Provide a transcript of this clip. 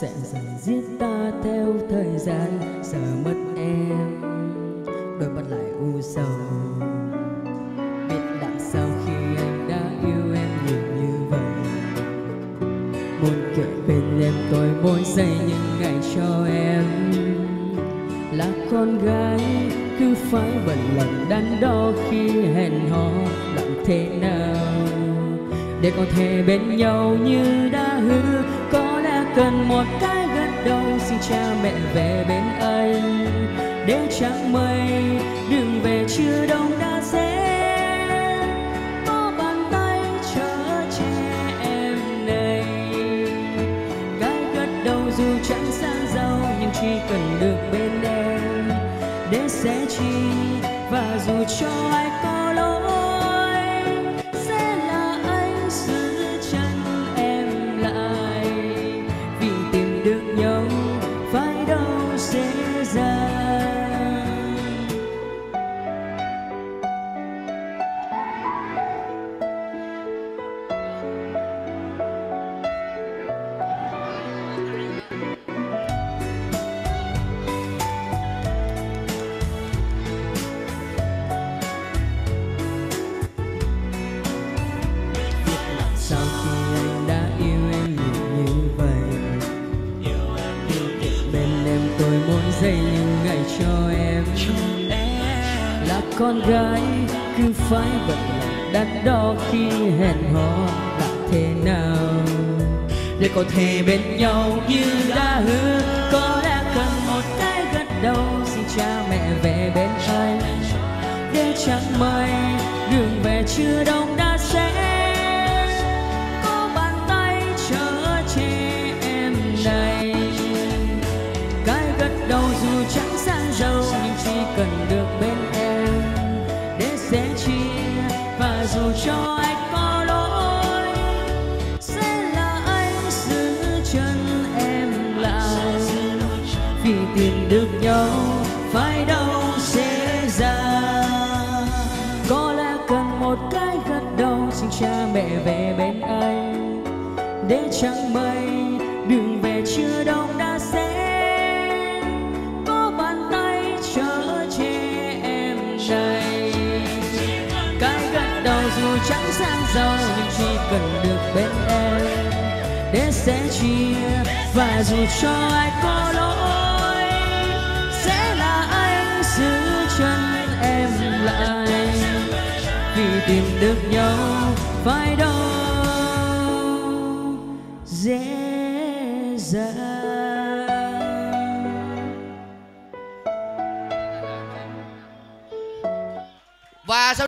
sẽ dần giết ta theo thời gian. Giờ mất em, đôi mắt lại u sầu. Biết làm sau khi anh đã yêu em nhiều như vậy. Muốn kể bên em tôi mỗi giây những ngày cho em. Là con gái cứ phải bận lòng đắn đo khi hẹn hò. Làm thế nào để có thể bên nhau như đã hứa? Một cái gật đầu, xin cha mẹ về bên anh. Để chẳng mây đường về chưa đông đã sẽ có bàn tay chở che em này. Cái gật đầu dù chẳng sang giàu nhưng chỉ cần được bên em. Để sẽ chi và dù cho ai giây những ngày cho em. Là con gái cứ phải bận lòng đắn đo khi hẹn hò là thế nào. Để có thể bên nhau như đã hứa Có lẽ cần một cái gật đầu. Xin cha mẹ về bên anh Để chẳng may đường về chưa đông đã cần được bên em để sẻ chia. Và dù cho anh có lỗi, sẽ là anh giữ chân em lại. Vì tìm được nhau, phải đâu dễ dàng. Có lẽ cần một cái gật đầu, xin cha mẹ về bên anh. Để chẳng may đường về chưa đông đã sẽ chẳng sang giàu nhưng chỉ cần được bên em, để sẻ chia. Và dù cho ai có lỗi, sẽ là anh giữ chân em lại. Vì tìm được nhau phải đâu dễ dàng. Và sau